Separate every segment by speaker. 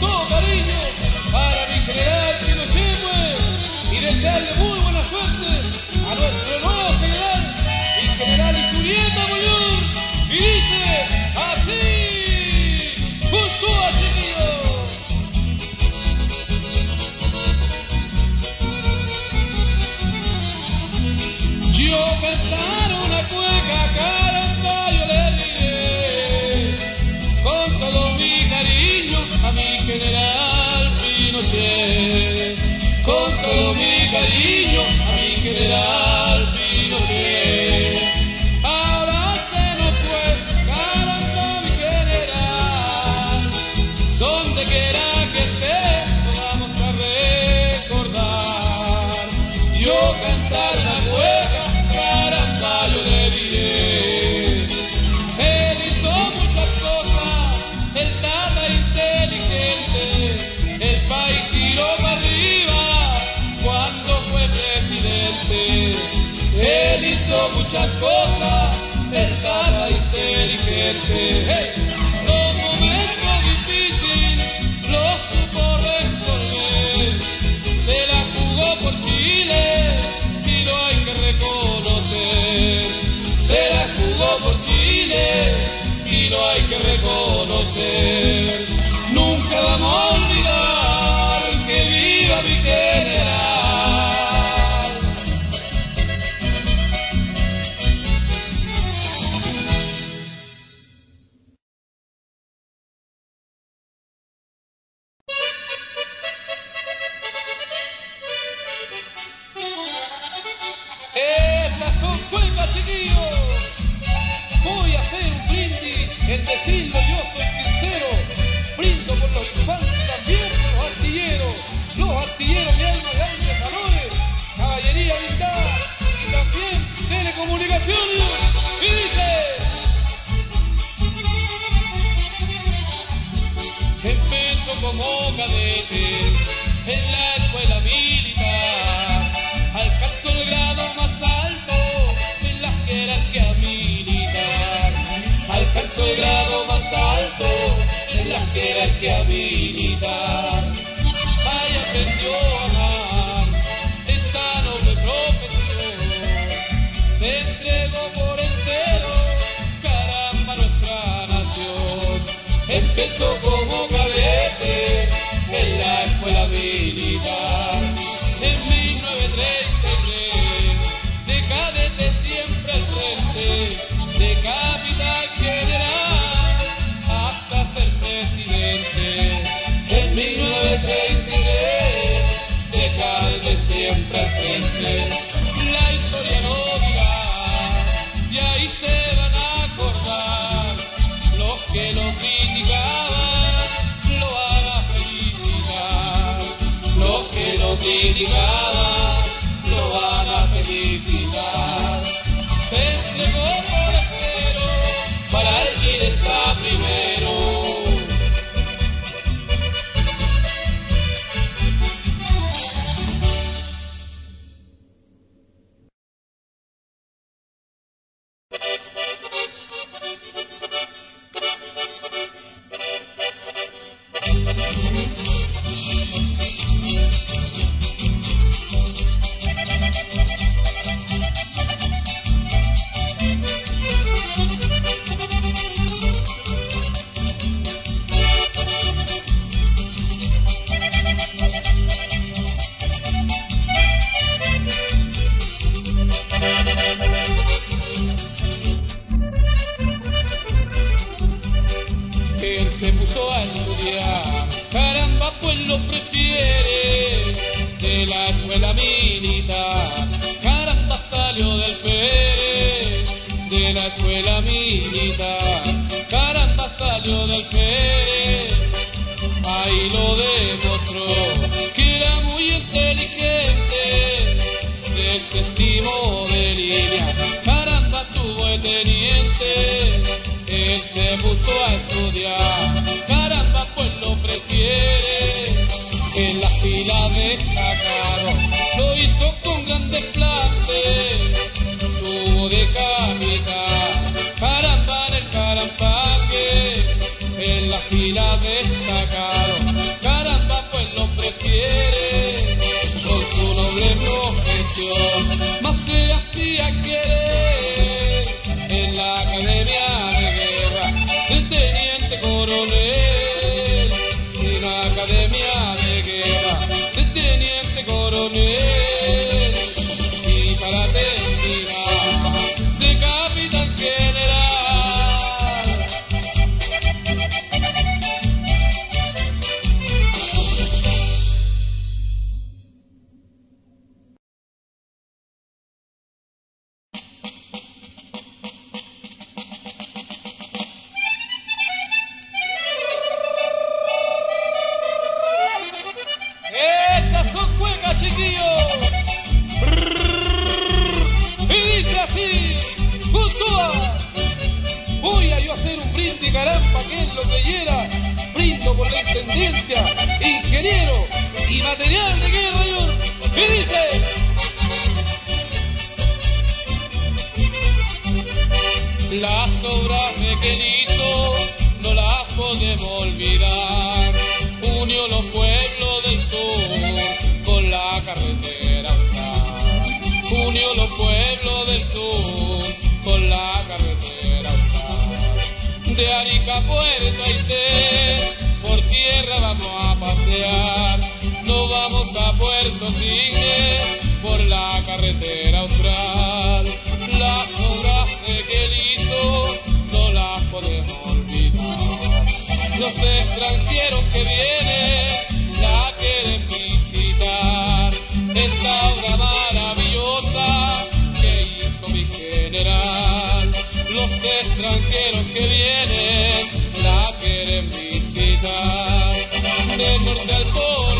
Speaker 1: 各。muchas cosas, cercana, inteligente. Los momentos difíciles los supo resolver. Se la jugó por Chile y lo hay que reconocer. Se la jugó por Chile y lo hay que reconocer. en la escuela militar. Alcanzó el grado más alto en la jerarquía militar. Alcanzó el grado más alto en la jerarquía militar. Vaya aprendió se puso a estudiar. Caramba, pues lo prefiere de la escuela militar. Caramba, salió del Pérez de la escuela militar. Caramba, salió del Pérez. Ahí lo demostró que era muy inteligente del séptimo de línea. Caramba, tuvo el teniente. Él se puso a estudiar. no las podemos olvidar. Unió los pueblos del sur con la carretera austral. Unió los pueblos del sur con la carretera austral. De Arica a Puerto Aysén, por tierra vamos a pasear. No vamos a Puerto Sigue por la carretera austral. Los extranjeros que vienen la quieren visitar. Esta obra maravillosa que hizo mi general. Los extranjeros que vienen la quieren visitar. De norte al sur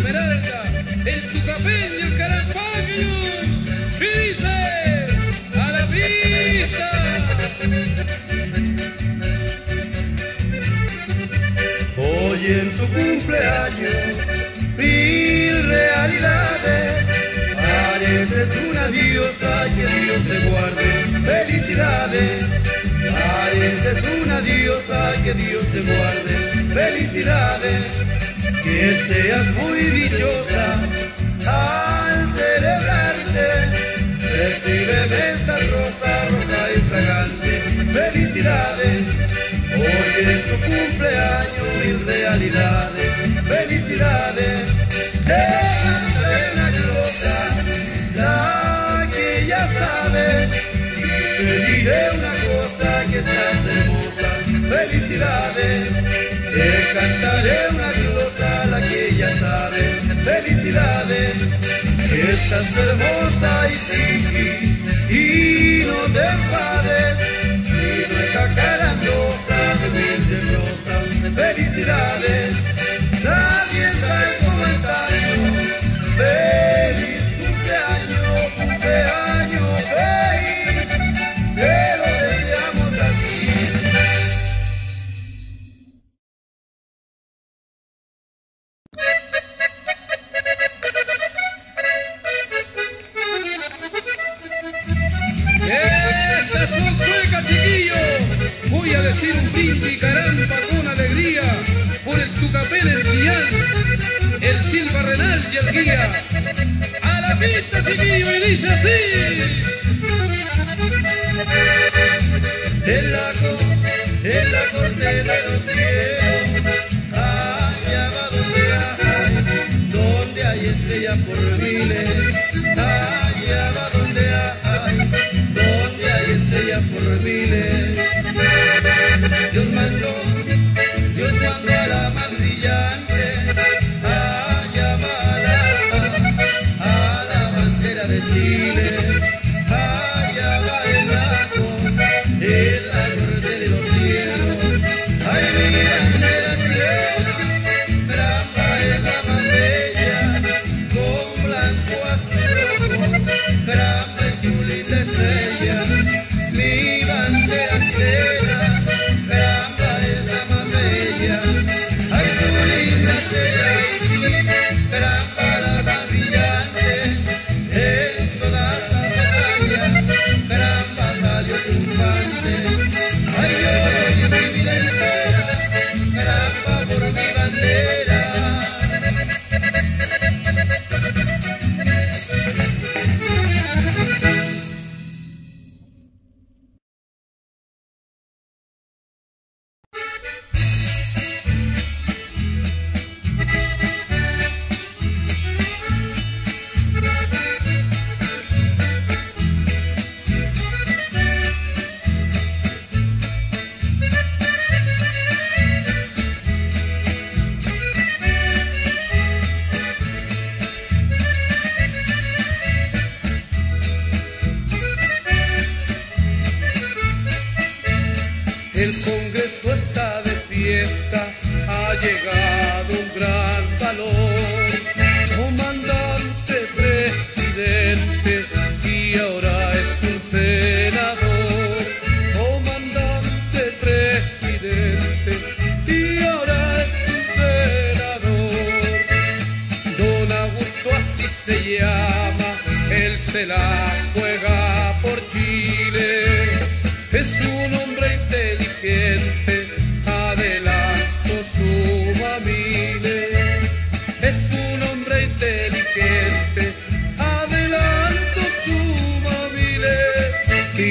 Speaker 1: Esmeralda, el Tucapén y el Carampaño. Y dice, a la pista.
Speaker 2: Hoy en su cumpleaños, mil realidades. Pareces una diosa, que Dios te guarde. Felicidades. Pareces una diosa, que Dios te guarde. Felicidades que seas muy dichosa al celebrarte. Recibe esta rosa roja y fragante. Felicidades, hoy es tu cumpleaños mil realidades. Felicidades, déjate la rosa, la que ya sabes. Te diré una cosa que estás hermosa. Felicidades, te cantaré felicidades, que estás hermosa y sin y no te enfades, y nuestra cara rosa, de rosa, felicidades, nadie
Speaker 1: El
Speaker 2: lago, el lago de la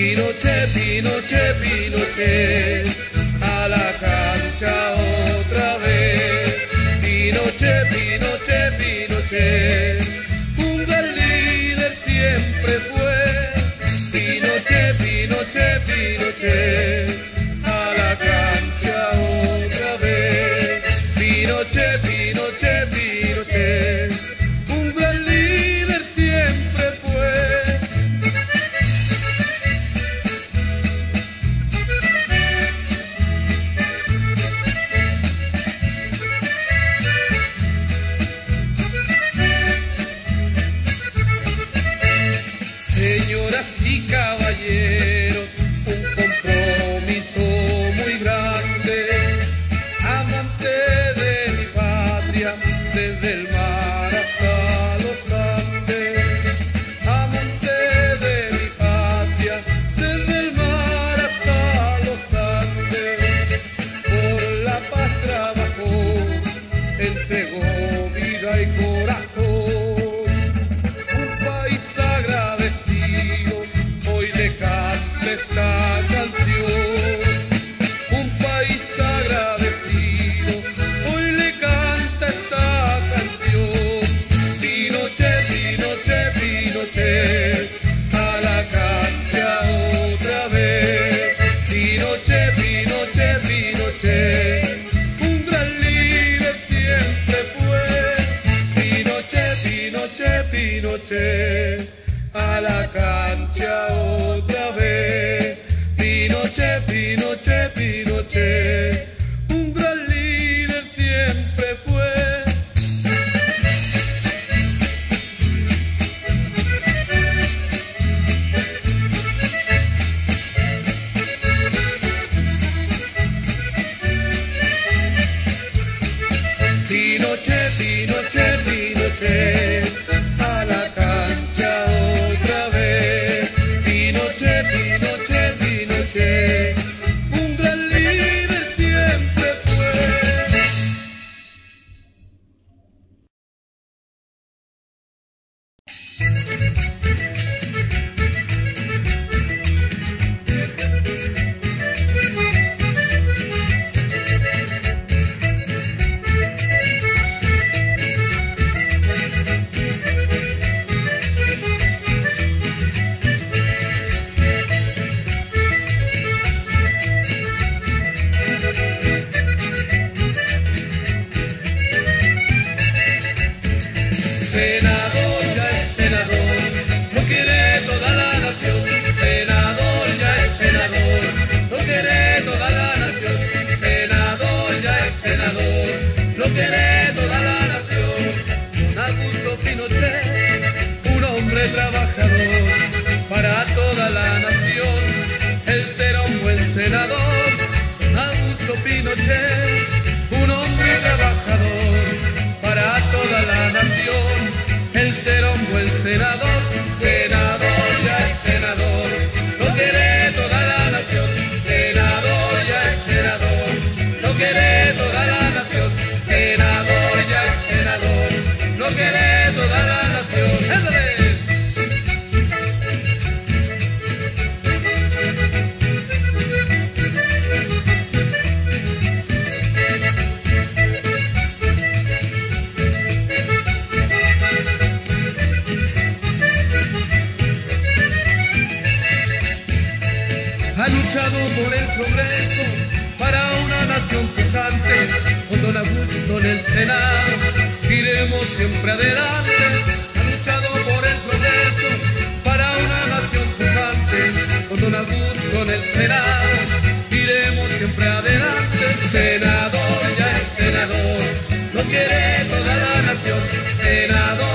Speaker 1: Pinochet, Pinochet, Pinochet. condenado.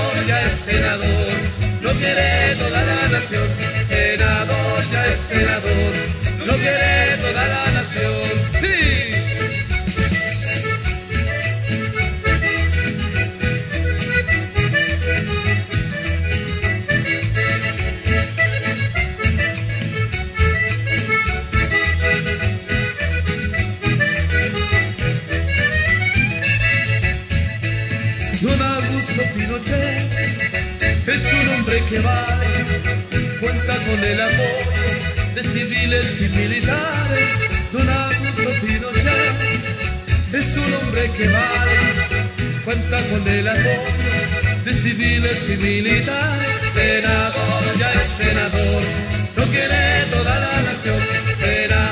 Speaker 1: de civiles y militares, donados o Pinochet, es un hombre que vale, cuenta con el amor de civiles y militares, senador, ya es senador, no quiere toda la nación, senador.